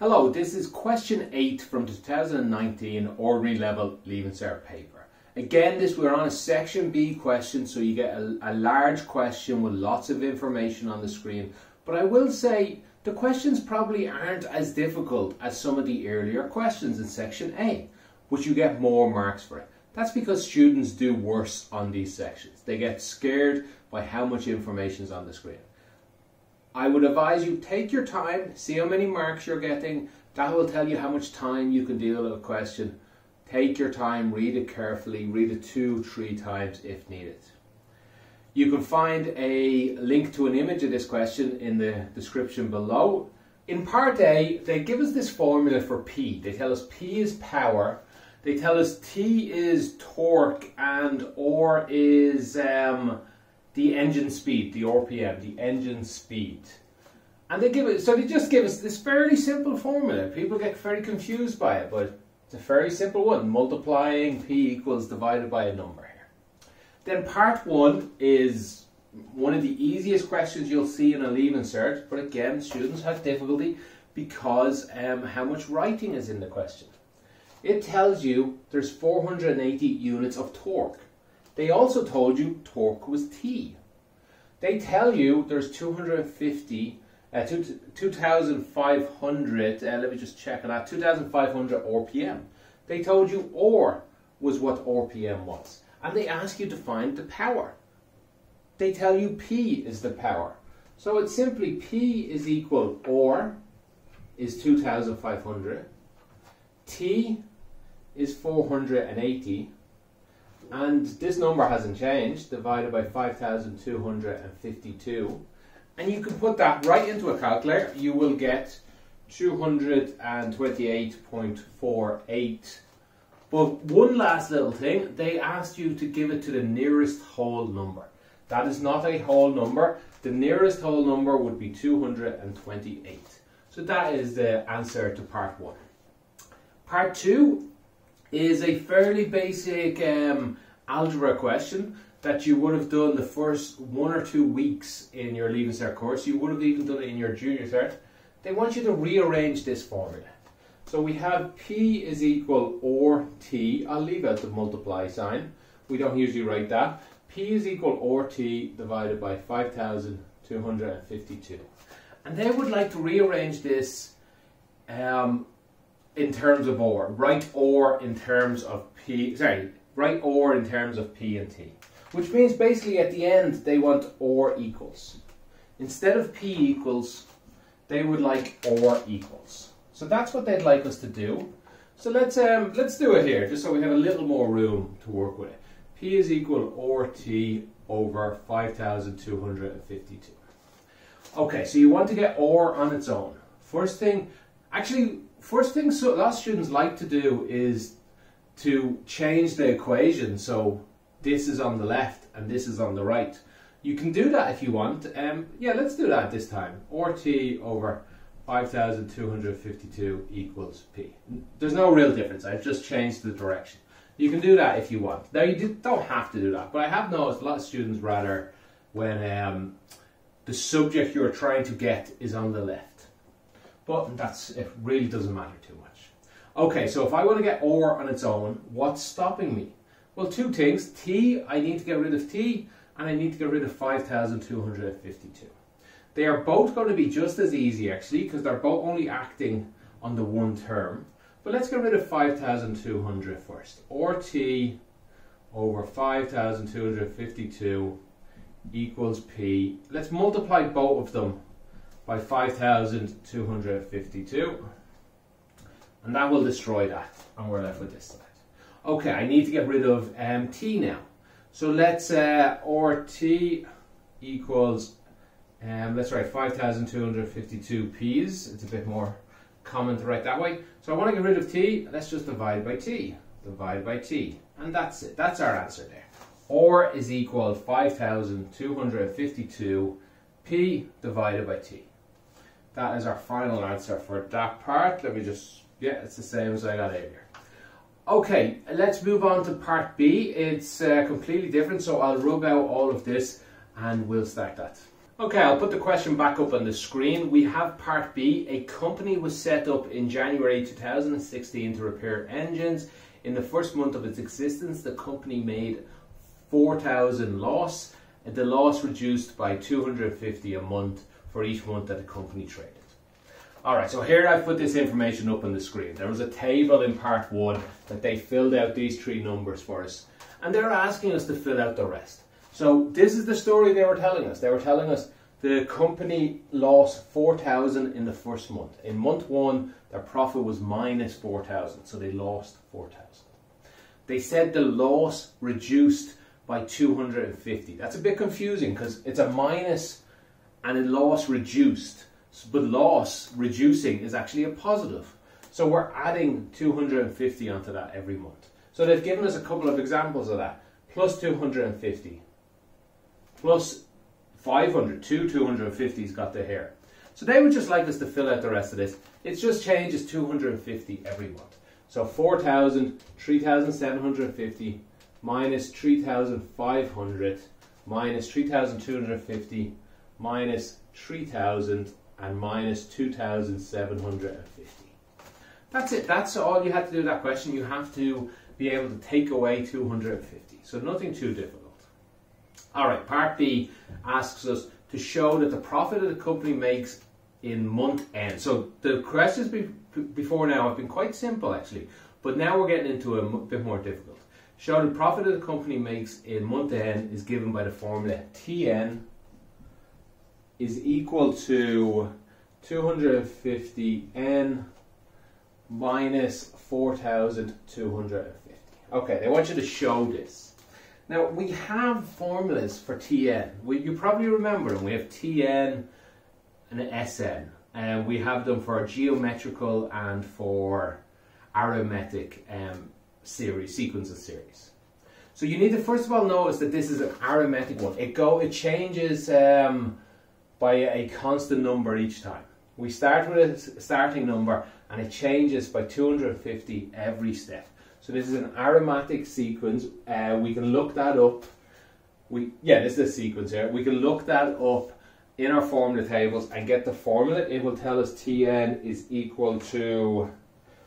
Hello, this is question 8 from the 2019 Ordinary Level Leaving Cert paper. Again, this we're on a section B question, so you get a, a, large question with lots of information on the screen. But I will say the questions probably aren't as difficult as some of the earlier questions in section A, which you get more marks for it. That's because students do worse on these sections. They get scared by how much information is on the screen. I would advise you take your time, see how many marks you're getting. That will tell you how much time you can deal with a question. Take your time, read it carefully, read it two, three times if needed. You can find a link to an image of this question in the description below. In part A, they give us this formula for P. They tell us P is power, they tell us T is torque, and R is um, the engine speed, the RPM, the engine speed. And they give it, so they just give us this fairly simple formula. People get very confused by it, but it's a very simple one. Multiplying P equals divided by a number here. Then part one is one of the easiest questions you'll see in a Leaving Cert, but again, students have difficulty because um, how much writing is in the question. It tells you there's 480 units of torque. They also told you torque was T. They tell you there's 250, uh, 2,500, uh, let me just check on that, 2,500 RPM. They told you R was what RPM was. And they ask you to find the power. They tell you P is the power. So it's simply P is equal R is 2,500, T is 480, and this number hasn't changed, divided by 5,252. And you can put that right into a calculator. You will get 228.48. But one last little thing, they asked you to give it to the nearest whole number. That is not a whole number. The nearest whole number would be 228. So that is the answer to part one. Part two is a fairly basic um, algebra question that you would have done the first one or two weeks in your Leaving Cert course. You would have even done it in your Junior Cert. They want you to rearrange this formula. So we have P is equal or T. I'll leave out the multiply sign. We don't usually write that. P is equal or T divided by 5,252. And they would like to rearrange this um, in terms of or. Write or in terms of P, sorry, write or in terms of P and T. Which means basically at the end they want or equals. Instead of P equals, they would like or equals. So that's what they'd like us to do. So let's um, let's do it here, just so we have a little more room to work with. P is equal or T over 5,252. Okay, so you want to get or on its own. First thing, actually, first thing so a lot of students like to do is to change the equation so this is on the left and this is on the right. You can do that if you want. Um, yeah, let's do that this time. RT over 5,252 equals P. There's no real difference. I've just changed the direction. You can do that if you want. Now, you don't have to do that, but I have noticed a lot of students rather when um, the subject you're trying to get is on the left. But that's it really doesn't matter too much. Okay, so if I want to get or on its own, what's stopping me? Well, two things. T, I need to get rid of T, and I need to get rid of 5,252. They are both going to be just as easy, actually, because they're both only acting on the one term. But let's get rid of 5,200 first. Or T over 5,252 equals P. Let's multiply both of them by 5,252 and that will destroy that and we're left with this side. Okay, I need to get rid of um, t now. So let's, uh, RT equals, um, let's write 5,252 p's. It's a bit more common to write that way. So I want to get rid of t, let's just divide by t. Divide by t. And that's it. That's our answer there. Or is equal 5,252 p divided by t. That is our final answer for that part. Let me just, yeah, it's the same as I got earlier. Okay, let's move on to part B. It's uh, completely different, so I'll rub out all of this and we'll start that. Okay, I'll put the question back up on the screen. We have part B. A company was set up in January 2016 to repair engines. In the first month of its existence, the company made 4,000 loss. The loss reduced by 250 a month for each month that the company traded. Alright, so here I've put this information up on the screen. There was a table in part one that they filled out these three numbers for us. And they're asking us to fill out the rest. So this is the story they were telling us. They were telling us the company lost 4,000 in the first month. In month one, their profit was minus 4,000, so they lost 4,000. They said the loss reduced by 250. That's a bit confusing because it's a minus and a loss reduced. But loss reducing is actually a positive. So we're adding 250 onto that every month. So they've given us a couple of examples of that. Plus 250 plus 500, two 250s got the hair. So they would just like us to fill out the rest of this. It just changes 250 every month. So 4,000, 3,750 minus 3,500 minus 3,250 minus 3,000 and minus 2,750. That's it. That's all you have to do that question. You have to be able to take away 250. So nothing too difficult. All right, part B asks us to show that the profit of the company makes in month end. So the questions be, before now have been quite simple actually, but now we're getting into a bit more difficult. Show the profit of the company makes in month end is given by the formula Tn is equal to 250n minus 4,250. Okay, they want you to show this. Now, we have formulas for Tn. We, you probably remember them. We have Tn and Sn. And we have them for geometrical and for arithmetic um, series, sequence of series. So you need to first of all notice that this is an arithmetic one. It go it changes um, by a constant number each time. We start with a starting number and it changes by 250 every step. So this is an arithmetic sequence. Uh, we can look that up. We yeah, this is a sequence here. We can look that up in our formula tables and get the formula. It will tell us Tn is equal to.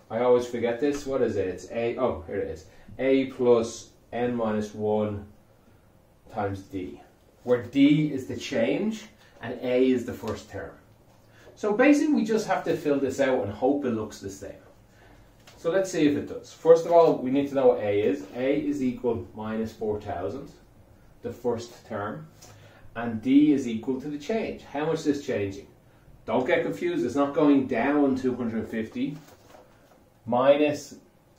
I always forget this. What is it? It's a. Oh, here it is. A plus n minus one times d, where d is the change and a is the first term. So basically, we just have to fill this out and hope it looks the same. So let's see if it does. First of all, we need to know what A is. A is equal minus 4,000, the first term. And D is equal to the change. How much is this changing? Don't get confused, it's not going down 250. Minus,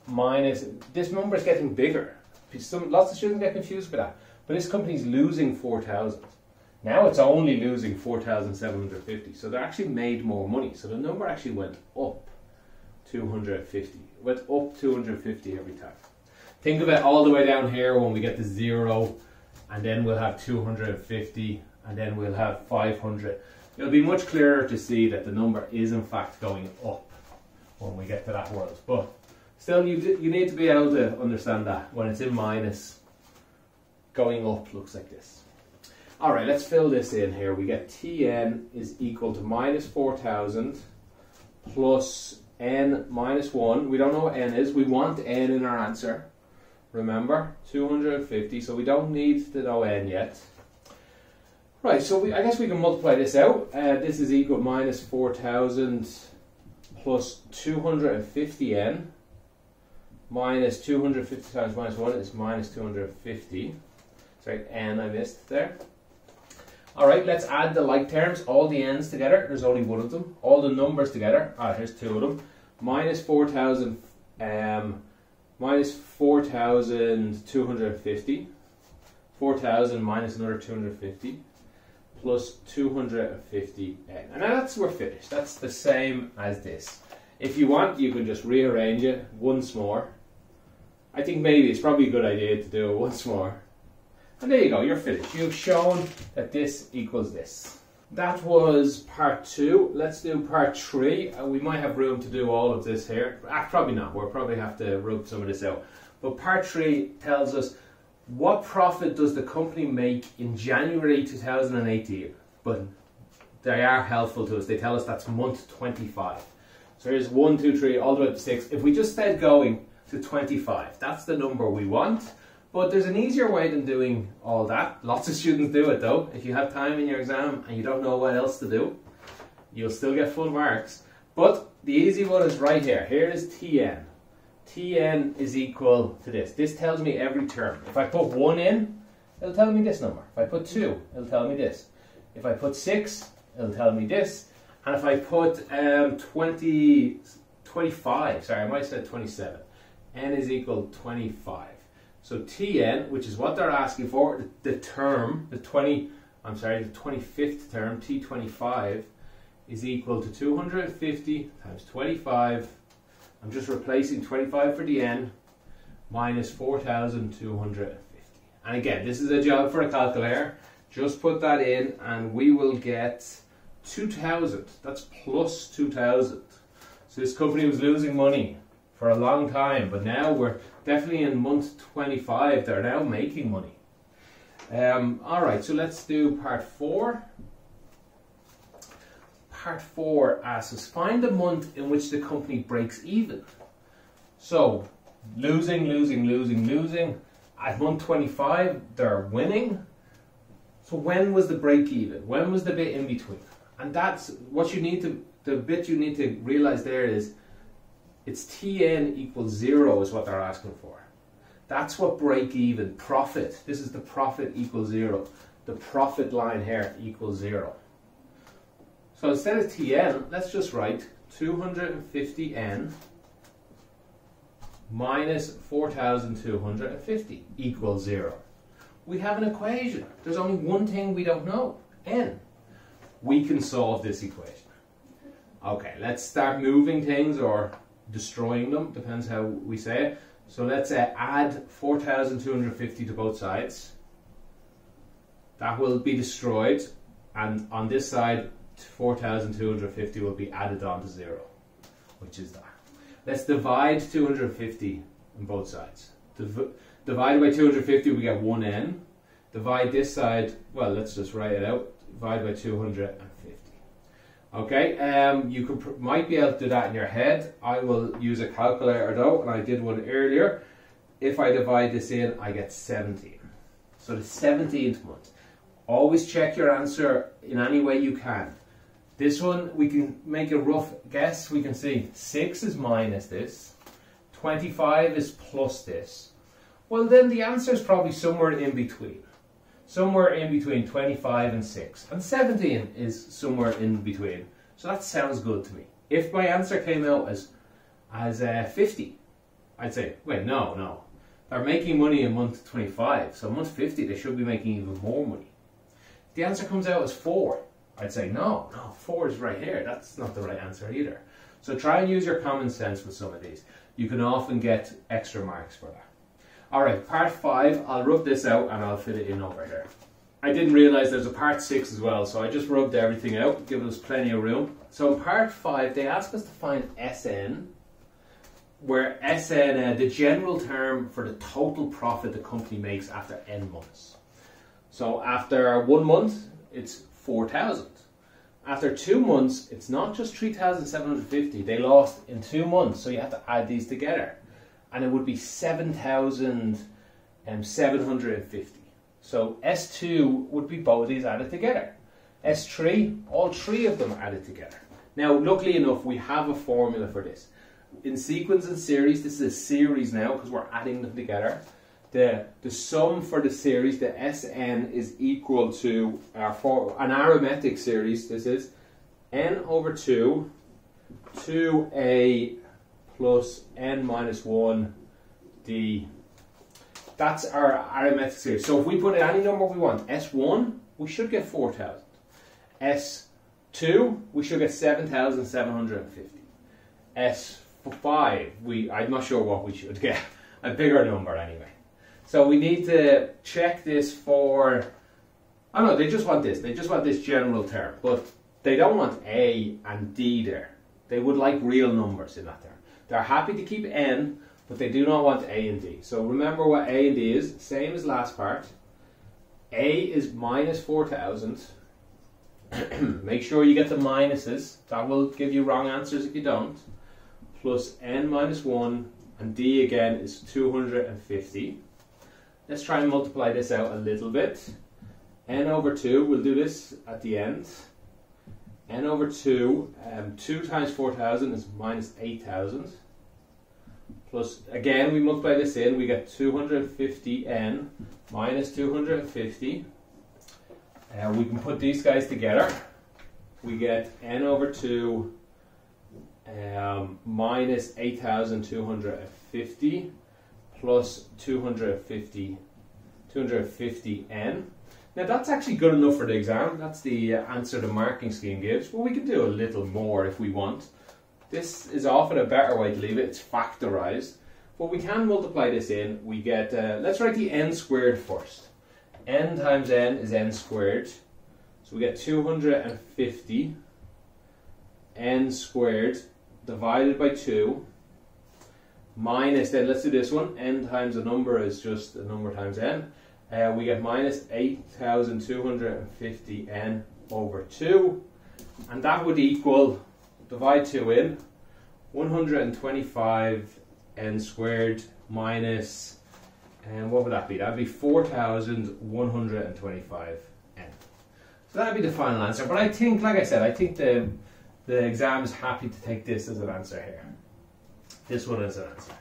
minus, this number is getting bigger. Some, lots of students get confused by that. But this company is losing 4,000. Now it's only losing 4,750. So they actually made more money. So the number actually went up 250 Went up 250 every time. Think of it all the way down here when we get to zero, and then we'll have 250, and then we'll have 500. It'll be much clearer to see that the number is in fact going up when we get to that world. But still, you, you need to be able to understand that when it's in minus, going up looks like this. Alright, let's fill this in here. We get Tn is equal to minus 4,000 plus n minus 1. We don't know what n is. We want n in our answer. Remember, 250, so we don't need to know n yet. Right, so we, I guess we can multiply this out. Uh, this is equal to minus 4,000 plus 250n minus 250 times minus 1 is minus 250. Sorry, n I missed there. Alright, let's add the like terms, all the n's together. There's only one of them. All the numbers together. Ah, here's two of them minus 4,000, um, minus 4,250, 4,000 minus another 250, plus 250 n. And now that's, we're finished. That's the same as this. If you want, you can just rearrange it once more. I think maybe it's probably a good idea to do it once more. And there you go, you're finished. You've shown that this equals this. That was part two. Let's do part three. Uh, we might have room to do all of this here. Ah, probably not. We'll probably have to rope some of this out. But part three tells us what profit does the company make in January 2018? but they are helpful to us. They tell us that's month 25. So here's 1, 2, 3, all the way up to 6. If we just stayed going to 25, that's the number we want. But there's an easier way than doing all that. Lots of students do it though. If you have time in your exam and you don't know what else to do, you'll still get full marks. But the easy one is right here. Here is Tn. Tn is equal to this. This tells me every term. If I put 1 in, it'll tell me this number. If I put 2, it'll tell me this. If I put 6, it'll tell me this. And if I put um, 20, 25, sorry, I might say 27, n is equal 25. So Tn, which is what they're asking for, the, term, the 20, I'm sorry, the 25th term, T25, is equal to 250 times 25. I'm just replacing 25 for the n minus 4,250. And again, this is a job for a calculator. Just put that in and we will get 2,000. That's plus 2,000. So this company was losing money for a long time, but now we're definitely in month 25. They're now making money. Um, all right, so let's do part four. Part four asks us find the month in which the company breaks even. So losing, losing, losing, losing. At month 25, they're winning. So when was the break even? When was the bit in between? And that's what you need to, the bit you need to realize there is it's Tn equals zero is what they're asking for. That's what break even, profit. This is the profit equals zero. The profit line here equals zero. So instead of Tn, let's just write 250n minus 4,250 equals zero. We have an equation. There's only one thing we don't know, n we can solve this equation. Okay, let's start moving things or destroying them, depends how we say it. So let's uh, add 4,250 to both sides. That will be destroyed, and on this side, 4,250 will be added on to zero, which is that. Let's divide 250 on both sides. Div divided by 250, we get 1n. Divide this side, well, let's just write it out Divide by 250. Okay, um, you could might be able to do that in your head. I will use a calculator though, and I did one earlier. If I divide this in, I get 17. So the 17th month. Always check your answer in any way you can. This one, we can make a rough guess. We can see 6 is minus this, 25 is plus this. Well, then the answer is probably somewhere in between somewhere in between 25 and 6. And 17 is somewhere in between. So that sounds good to me. If my answer came out as, as uh, 50, I'd say, wait, no, no. They're making money in month 25, so month 50 they should be making even more money. If the answer comes out as 4, I'd say, no, no, 4 is right here. That's not the right answer either. So try and use your common sense with some of these. You can often get extra marks for that. Alright, part 5, I'll rub this out and I'll fit it in over here. I didn't realise there's a part 6 as well, so I just rubbed everything out, give us plenty of room. So in part 5, they ask us to find SN, where SN, uh, the general term for the total profit the company makes after N months. So after one month, it's 4,000. After two months, it's not just 3,750, they lost in two months, so you have to add these together and it would be 7,750. So S2 would be both these added together. S3, all three of them added together. Now, luckily enough, we have a formula for this. In sequence and series, this is a series now because we're adding them together. The, the sum for the series, the Sn, is equal to, our for, an arithmetic series, this is n over 2 to a plus n minus 1 d. That's our arithmetic series. So if we put in any number we want, S1, we should get 4,000. S2, we should get 7,750. S5, we, I'm not sure what we should get. A bigger number anyway. So we need to check this for, I don't know, they just want this. They just want this general term. But they don't want A and D there. They would like real numbers in that term. They're happy to keep n, but they do not want a and d. So remember what a and d is, same as last part. a is minus 4,000, make sure you get the minuses. That will give you wrong answers if you don't. Plus n minus 1 and d again is 250. Let's try and multiply this out a little bit. n over 2, we'll do this at the end. N over 2, um, 2 times 4,000 is minus 8,000. Plus, again, we multiply this in, we get 250n minus 250. Uh, we can put these guys together. We get n over 2 um, minus 8,250 plus 250, 250n. Now that's actually good enough for the exam. That's the answer the marking scheme gives. But we can do a little more if we want. This is often a better way to leave it. It's factorized. But we can multiply this in. We get, uh, let's write the n squared first. n times n is n squared. So we get 250 n squared divided by 2 minus, then let's do this one, n times a number is just a number times n. Uh, we get minus 8,250n over 2. And that would equal, divide 2 in, 125n squared minus, and what would that be? That would be 4,125n. So that would be the final answer. But I think, like I said, I think the the exam is happy to take this as an answer here. This one is an answer.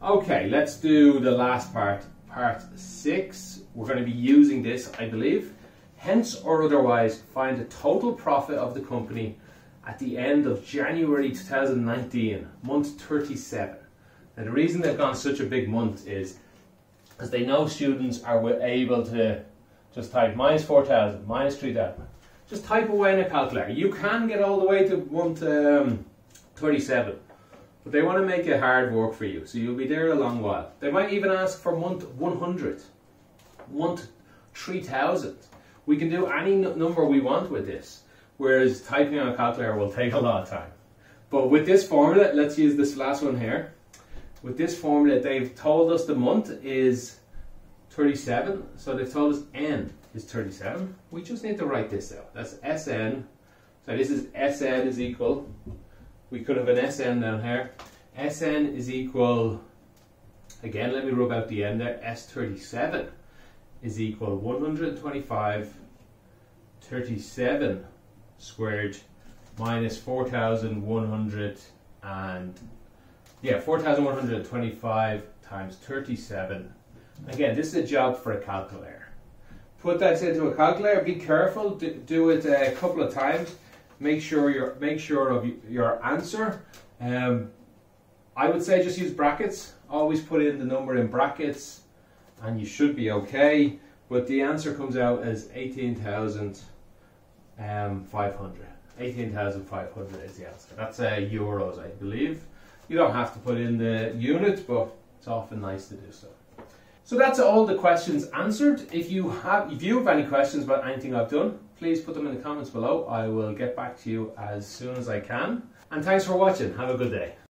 Okay, let's do the last part, part six. We're going to be using this, I believe. Hence or otherwise, find the total profit of the company at the end of January 2019, month 37. Now, the reason they've gone such a big month is because they know students are able to just type minus 4,000, minus 3,000, just type away in a calculator. You can get all the way to month um, 37, but they want to make it hard work for you, so you'll be there a long while. They might even ask for month 100, month 3000. We can do any number we want with this, whereas typing on a calculator will take a lot of time. But with this formula, let's use this last one here. With this formula, they've told us the month is 37, so they've told us n is 37. We just need to write this out. That's Sn. So this is Sn is equal, we could have an Sn down here. Sn is equal, again, let me rub out the end there, S37 is equal 125 37 squared minus 4,100 and yeah 4,125 times 37 again this is a job for a calculator put that into a calculator. Be careful. Do it a couple of times. Make sure your make sure of your answer. Um, I would say just use brackets. Always put in the number in brackets, and you should be okay. But the answer comes out as eighteen thousand um, five hundred. Eighteen thousand five hundred is the answer. That's uh, euros, I believe. You don't have to put in the unit, but it's often nice to do so. So that's all the questions answered. If you have if you have any questions about anything I've done, please put them in the comments below. I will get back to you as soon as I can. And thanks for watching. Have a good day.